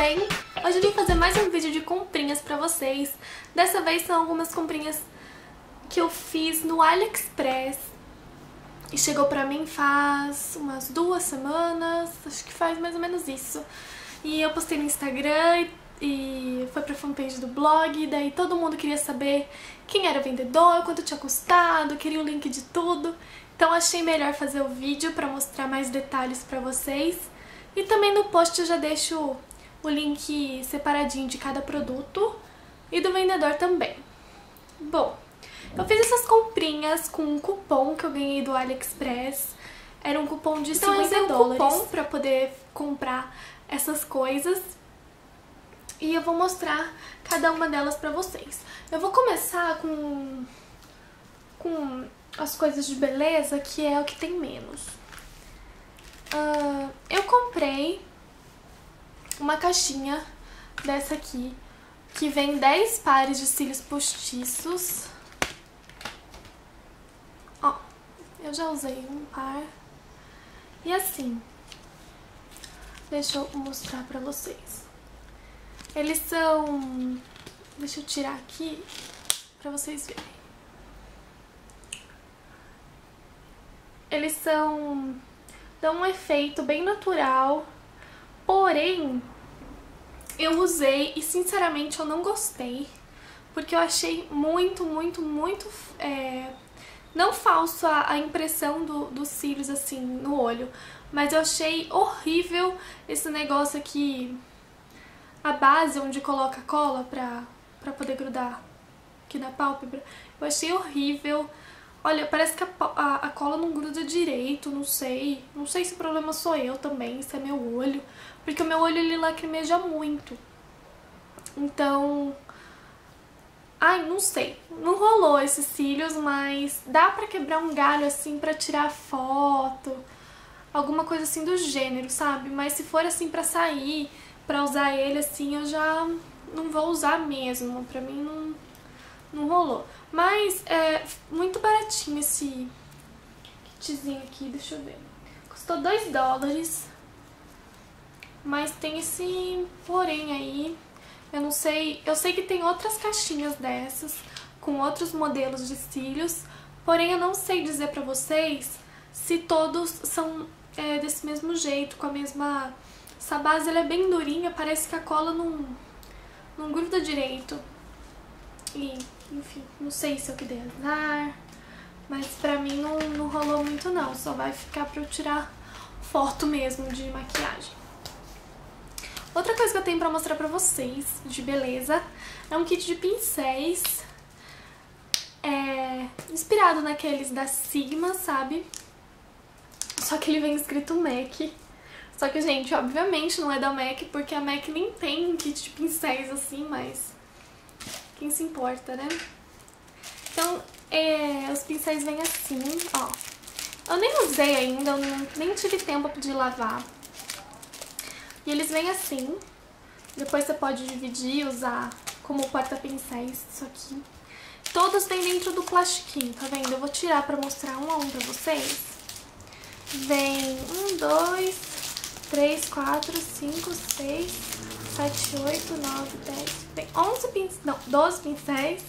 bem? Hoje eu vim fazer mais um vídeo de comprinhas pra vocês. Dessa vez são algumas comprinhas que eu fiz no AliExpress. E chegou pra mim faz umas duas semanas, acho que faz mais ou menos isso. E eu postei no Instagram e foi pra fanpage do blog, daí todo mundo queria saber quem era o vendedor, quanto tinha custado, queria o link de tudo. Então achei melhor fazer o vídeo pra mostrar mais detalhes pra vocês. E também no post eu já deixo o link separadinho de cada produto e do vendedor também. Bom, eu fiz essas comprinhas com um cupom que eu ganhei do AliExpress. Era um cupom de então, 50 dólares. Um cupom pra poder comprar essas coisas. E eu vou mostrar cada uma delas pra vocês. Eu vou começar com, com as coisas de beleza, que é o que tem menos. Uh, eu comprei uma caixinha dessa aqui, que vem 10 pares de cílios postiços. Ó, eu já usei um par. E assim, deixa eu mostrar pra vocês. Eles são... Deixa eu tirar aqui pra vocês verem. Eles são dão um efeito bem natural, porém eu usei e sinceramente eu não gostei, porque eu achei muito, muito, muito, é, não falso a, a impressão do, dos cílios assim no olho, mas eu achei horrível esse negócio aqui, a base onde coloca cola pra, pra poder grudar aqui na pálpebra, eu achei horrível, Olha, parece que a, a, a, cola não gruda direito, não sei. Não sei se o problema sou eu também, se é meu olho. Porque o meu olho, ele lacrimeja muito. Então... Ai, não sei. Não rolou esses cílios, mas dá pra quebrar um galho, assim, pra tirar foto. Alguma coisa assim do gênero, sabe? Mas se for, assim, pra sair, pra usar ele, assim, eu já não vou usar mesmo. Pra mim, não, não rolou. Mas é muito baratinho esse kitzinho aqui, deixa eu ver. Custou 2 dólares. Mas tem esse porém aí. Eu não sei, eu sei que tem outras caixinhas dessas com outros modelos de cílios, porém eu não sei dizer pra vocês se todos são é, desse mesmo jeito, com a mesma... Essa base ela é bem durinha, parece que a cola não, não gruda direito. E enfim, não sei se eu que dei azar, mas pra mim não, não rolou muito não, só vai ficar pra eu tirar foto mesmo de maquiagem. Outra coisa que eu tenho pra mostrar pra vocês, de beleza, é um kit de pincéis, é, inspirado naqueles da Sigma, sabe? Só que ele vem escrito MAC. Só que, gente, obviamente não é da MAC, porque a MAC nem tem um kit de pincéis assim, mas quem se importa, né? Então, é, os pincéis vêm assim, ó. Eu nem usei ainda, eu nem tive tempo de lavar. E eles vêm assim. Depois você pode dividir e usar como porta-pincéis isso aqui. Todos vêm dentro do plastiquinho, tá vendo? Eu vou tirar pra mostrar um a um pra vocês. Vem um, dois, três, quatro, cinco, seis, 7, 8, 9, 10, tem 11 pincéis, não, 12 pincéis.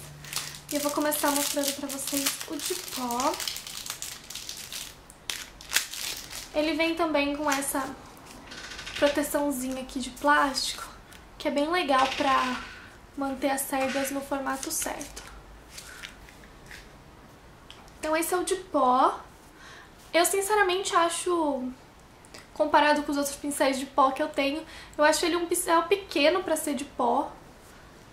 E eu vou começar mostrando pra vocês o de pó. Ele vem também com essa proteçãozinha aqui de plástico, que é bem legal pra manter as cerdas no formato certo. Então esse é o de pó. Eu sinceramente acho comparado com os outros pincéis de pó que eu tenho. Eu acho ele um pincel pequeno pra ser de pó.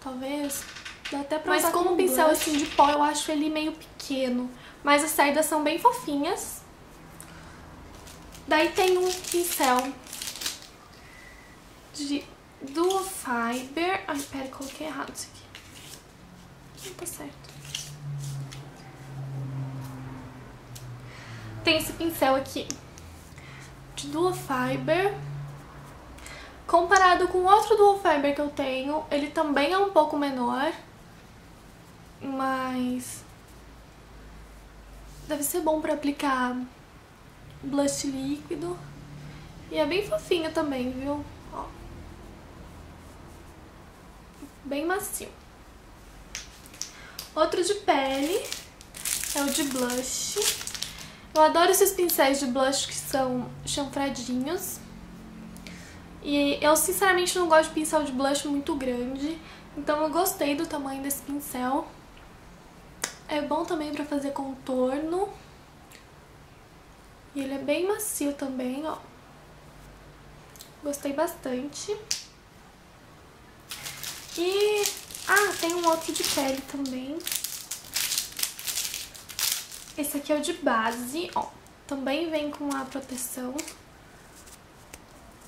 Talvez dá até pra Mas usar como um pincel assim de pó, eu acho ele meio pequeno. Mas as saídas são bem fofinhas. Daí tem um pincel de Duo Fiber. Ai, pera, coloquei errado isso aqui. Não tá certo. Tem esse pincel aqui de Dual Fiber. Comparado com outro Dual Fiber que eu tenho, ele também é um pouco menor. Mas... Deve ser bom pra aplicar blush líquido. E é bem fofinho também, viu? Ó. bem macio. Outro de pele é o de blush. Eu adoro esses pincéis de blush que são chanfradinhos. E eu sinceramente não gosto de pincel de blush muito grande, então eu gostei do tamanho desse pincel. É bom também pra fazer contorno. E ele é bem macio também, ó. Gostei bastante. E... Ah, tem um outro de pele também. Esse aqui é o de base, ó. Também vem com a proteção.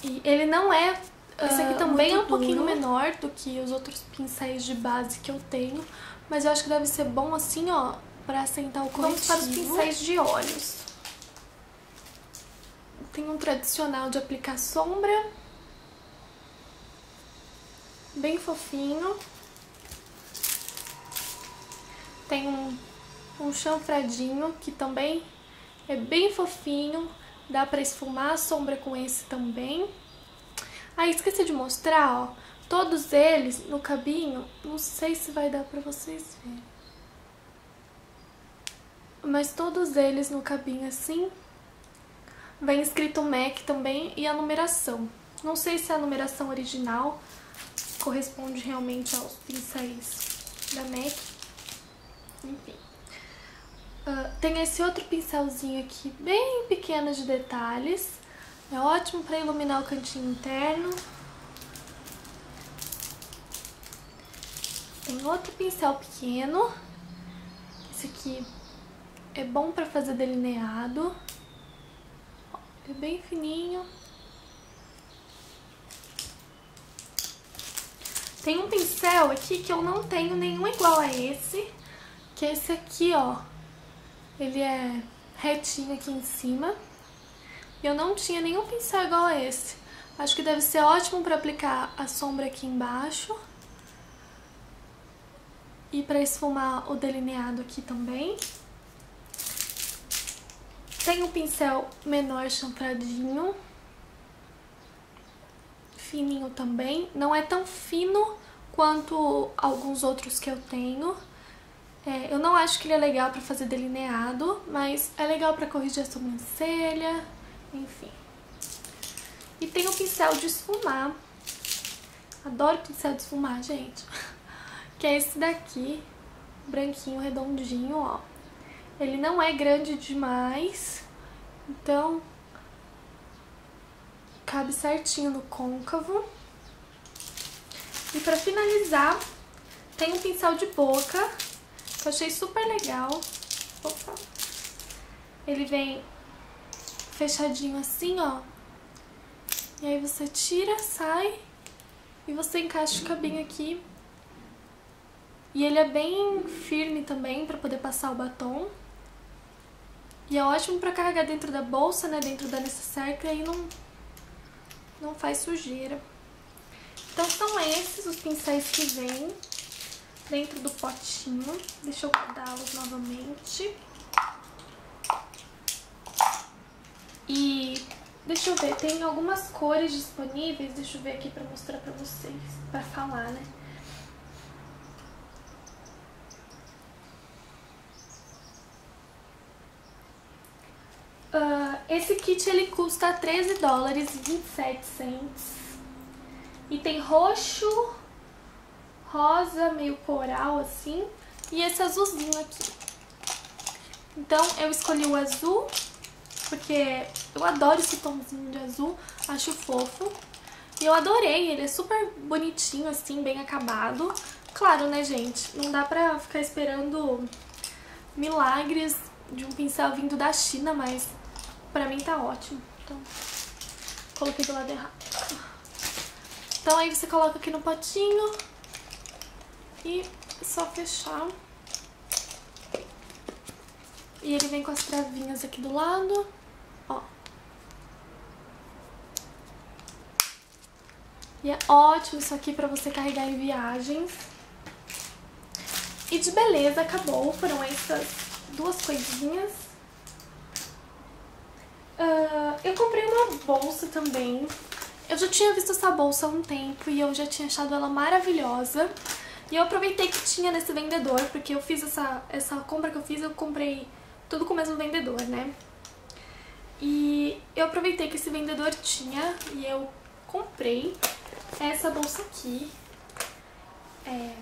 E ele não é... Esse aqui uh, também é um duro. pouquinho menor do que os outros pincéis de base que eu tenho. Mas eu acho que deve ser bom assim, ó, pra assentar o corretivo. Vamos para os pincéis de olhos. Tem um tradicional de aplicar sombra. Bem fofinho. Tem um, um chanfradinho que também é bem fofinho. Dá pra esfumar a sombra com esse também. Ah, esqueci de mostrar, ó. Todos eles no cabinho, não sei se vai dar pra vocês verem. Mas todos eles no cabinho assim, vem escrito MAC também e a numeração. Não sei se a numeração original corresponde realmente aos pincéis da MAC. Enfim. Tem esse outro pincelzinho aqui, bem pequeno de detalhes. É ótimo para iluminar o cantinho interno. Tem outro pincel pequeno. Esse aqui é bom para fazer delineado. É bem fininho. Tem um pincel aqui que eu não tenho nenhum igual a esse. Que é esse aqui, ó. Ele é retinho aqui em cima. E eu não tinha nenhum pincel igual a esse. Acho que deve ser ótimo para aplicar a sombra aqui embaixo. E para esfumar o delineado aqui também. Tem um pincel menor chanfradinho. Fininho também. Não é tão fino quanto alguns outros que eu tenho. É, eu não acho que ele é legal pra fazer delineado, mas é legal pra corrigir a sobrancelha, enfim. E tem o pincel de esfumar. Adoro pincel de esfumar, gente. Que é esse daqui, branquinho, redondinho, ó. Ele não é grande demais, então cabe certinho no côncavo. E pra finalizar, tem um pincel de boca, que eu achei super legal. Opa. Ele vem fechadinho assim, ó. E aí você tira, sai e você encaixa o cabinho aqui. E ele é bem firme também pra poder passar o batom. E é ótimo pra carregar dentro da bolsa, né, dentro da necessaire, que aí não, não faz sujeira. Então são esses os pincéis que vêm dentro do potinho. Deixa eu guardá-los novamente. E deixa eu ver, tem algumas cores disponíveis, deixa eu ver aqui pra mostrar pra vocês, pra falar, né? Uh, esse kit ele custa 13 dólares e 27 cents. E tem roxo, rosa, meio coral assim, e esse azulzinho aqui. Então eu escolhi o azul, porque eu adoro esse tomzinho de azul, acho fofo. E eu adorei, ele é super bonitinho assim, bem acabado. Claro, né, gente, não dá pra ficar esperando milagres de um pincel vindo da China, mas Pra mim tá ótimo. Então, coloquei do lado errado. Então aí você coloca aqui no potinho e só fechar. E ele vem com as travinhas aqui do lado, ó. E é ótimo isso aqui pra você carregar em viagens. E de beleza, acabou. Foram essas duas coisinhas. Uh, eu comprei uma bolsa também. Eu já tinha visto essa bolsa há um tempo e eu já tinha achado ela maravilhosa. E eu aproveitei que tinha nesse vendedor, porque eu fiz essa, essa compra que eu fiz, eu comprei tudo com o mesmo vendedor, né? E eu aproveitei que esse vendedor tinha e eu comprei essa bolsa aqui. É,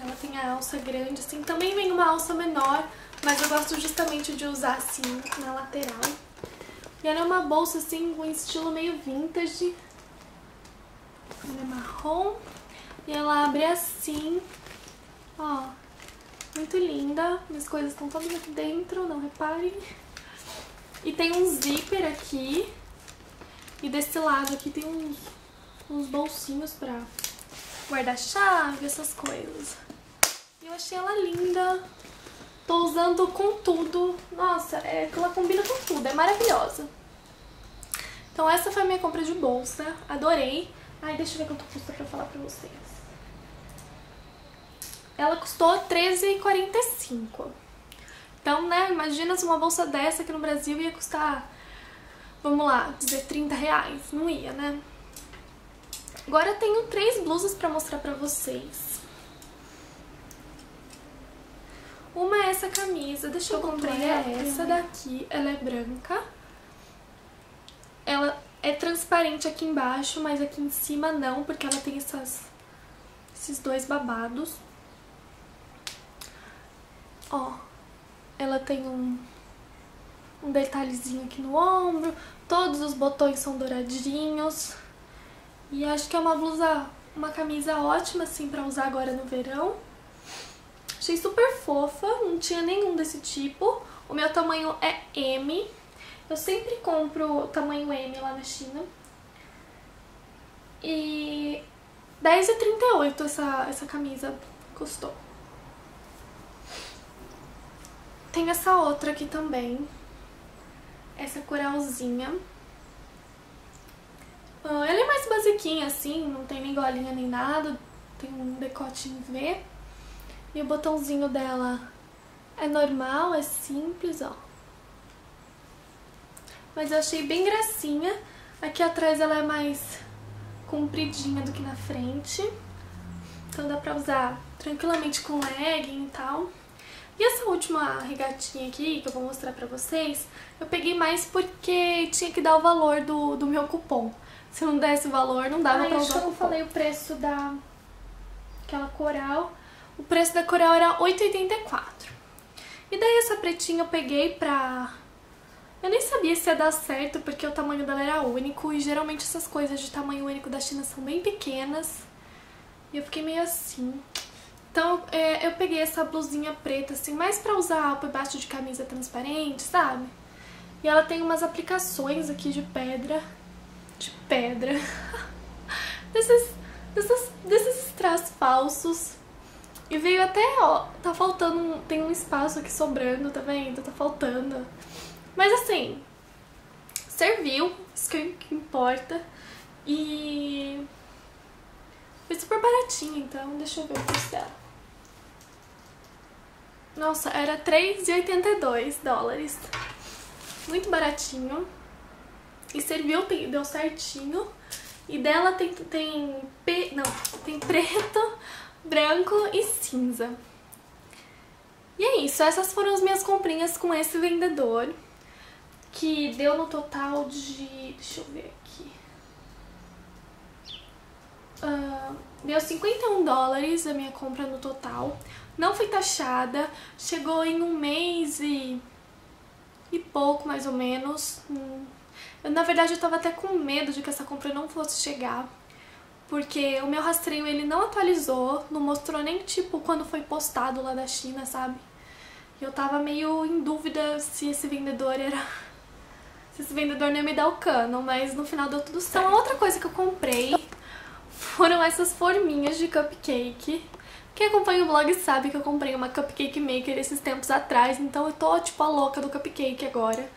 ela tem a alça grande, assim. Também vem uma alça menor, mas eu gosto justamente de usar assim na lateral. E ela é uma bolsa assim com estilo meio vintage. Ela é marrom. E ela abre assim, ó, muito linda. Minhas coisas estão todas aqui dentro, não reparem. E tem um zíper aqui. E desse lado aqui tem uns, uns bolsinhos pra guardar chave, essas coisas. E eu achei ela linda. Tô usando com tudo. Nossa, é, ela combina com tudo, é maravilhosa. Então essa foi a minha compra de bolsa. Adorei. Ai, deixa eu ver quanto custa pra falar pra vocês. Ela custou R$13,45. Então, né, imagina se uma bolsa dessa aqui no Brasil ia custar, vamos lá, dizer 30 reais. Não ia, né? Agora eu tenho três blusas pra mostrar pra vocês. Uma é essa camisa, deixa eu, eu comprei essa daqui, ela é branca. Ela é transparente aqui embaixo, mas aqui em cima não, porque ela tem essas, esses dois babados. Ó, ela tem um, um detalhezinho aqui no ombro, todos os botões são douradinhos. E acho que é uma blusa, uma camisa ótima assim pra usar agora no verão. Achei super fofa, não tinha nenhum desse tipo. O meu tamanho é M. Eu sempre compro tamanho M lá na China. E R$10,38 essa, essa camisa custou. Tem essa outra aqui também. Essa coralzinha. Ah, ela é mais basiquinha assim, não tem nem golinha nem nada. Tem um decote em V. E o botãozinho dela é normal, é simples, ó. Mas eu achei bem gracinha. Aqui atrás ela é mais compridinha do que na frente. Então dá pra usar tranquilamente com legging e tal. E essa última regatinha aqui, que eu vou mostrar pra vocês, eu peguei mais porque tinha que dar o valor do, do meu cupom. Se não desse o valor, não dava Ai, pra usar o cupom. eu falei o preço da... aquela coral o preço da coral era 8,84. E daí essa pretinha eu peguei pra... Eu nem sabia se ia dar certo, porque o tamanho dela era único, e geralmente essas coisas de tamanho único da China são bem pequenas. E eu fiquei meio assim. Então é, eu peguei essa blusinha preta, assim, mais pra usar por baixo de camisa transparente, sabe? E ela tem umas aplicações aqui de pedra. De pedra. desses, desses, desses strass falsos e veio até, ó, tá faltando, tem um espaço aqui sobrando, tá vendo? Tá faltando. Mas assim, serviu, isso que importa. E foi super baratinho, então deixa eu ver o preço dela. Nossa, era 3,82 dólares. Muito baratinho. E serviu, deu certinho. E dela tem, tem, não, tem preto, branco e cinza. E é isso, essas foram as minhas comprinhas com esse vendedor, que deu no total de... deixa eu ver aqui... Uh, deu 51 dólares a minha compra no total. Não foi taxada, chegou em um mês e, e pouco, mais ou menos. Hum. Eu, na verdade, eu tava até com medo de que essa compra não fosse chegar, porque o meu rastreio ele não atualizou, não mostrou nem tipo quando foi postado lá da China, sabe? Eu tava meio em dúvida se esse vendedor era... se esse vendedor ia me dar o cano, mas no final deu tudo certo. Então outra coisa que eu comprei foram essas forminhas de cupcake. Quem acompanha o blog sabe que eu comprei uma cupcake maker esses tempos atrás, então eu tô tipo a louca do cupcake agora.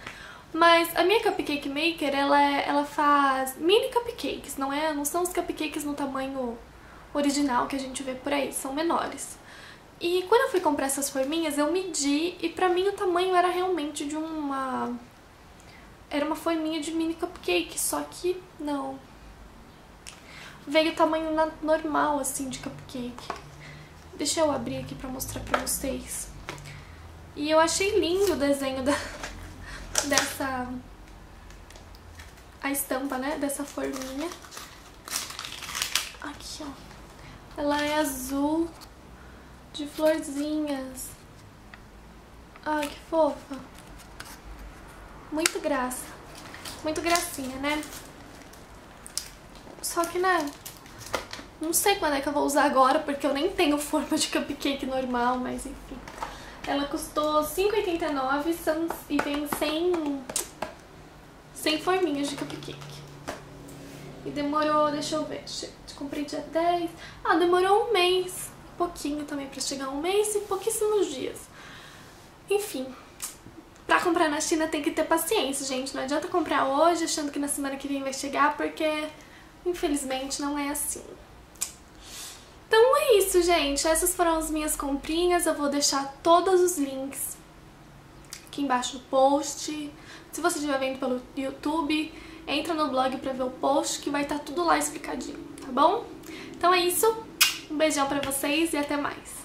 Mas a minha Cupcake Maker, ela, é, ela faz mini cupcakes, não, é, não são os cupcakes no tamanho original que a gente vê por aí, são menores. E quando eu fui comprar essas forminhas, eu medi e pra mim o tamanho era realmente de uma... Era uma forminha de mini cupcake, só que não. Veio o tamanho normal, assim, de cupcake. Deixa eu abrir aqui pra mostrar pra vocês. E eu achei lindo o desenho da, dessa... A estampa, né? Dessa forminha. Aqui, ó. Ela é azul de florzinhas. Ai, que fofa. Muito graça. Muito gracinha, né? Só que, né? Não sei quando é que eu vou usar agora, porque eu nem tenho forma de cupcake normal, mas enfim. Ela custou R$5,89 e vem sem, sem forminhas de cupcake. E demorou, deixa eu ver, comprei dia 10. Ah, demorou um mês, um pouquinho também pra chegar um mês e pouquíssimos dias. Enfim, pra comprar na China tem que ter paciência, gente. Não adianta comprar hoje achando que na semana que vem vai chegar, porque infelizmente não é assim. Então é isso, gente. Essas foram as minhas comprinhas. Eu vou deixar todos os links aqui embaixo no post. Se você estiver vendo pelo YouTube, entra no blog pra ver o post que vai estar tá tudo lá explicadinho, tá bom? Então é isso. Um beijão pra vocês e até mais.